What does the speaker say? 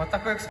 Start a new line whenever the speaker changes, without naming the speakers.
Вот такой эксперимент.